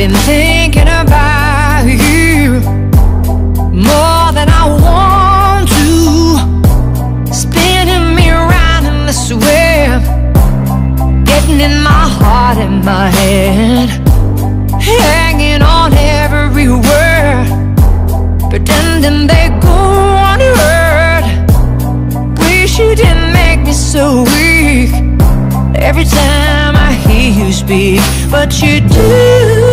been thinking about you more than I want to. Spinning me around in this web, getting in my heart and my head, hanging on every word, pretending they go unheard. Wish you didn't make me so weak every time I hear you speak, but you do.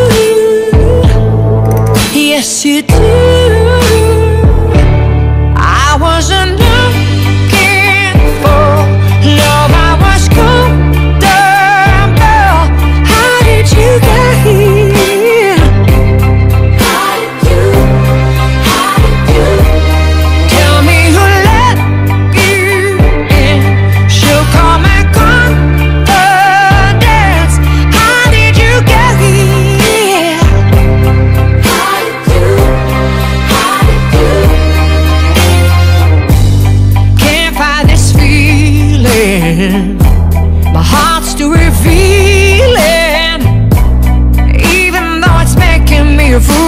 feeling. My heart's still revealing, even though it's making me a fool.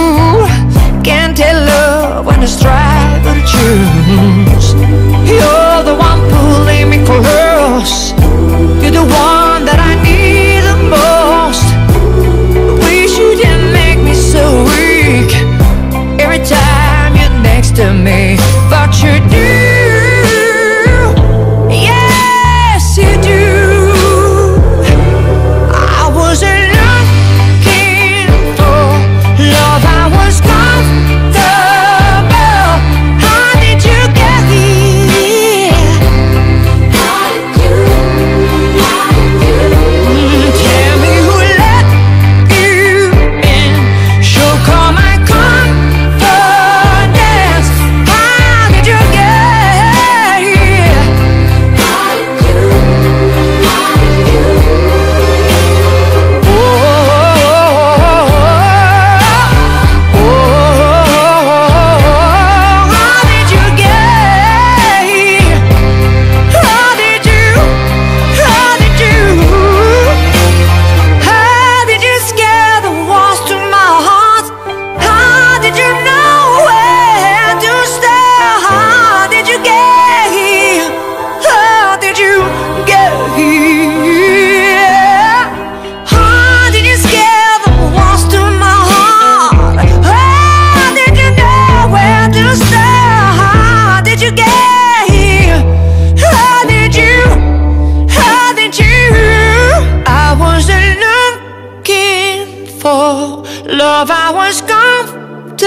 Love, I was comfortable.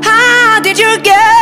How did you get?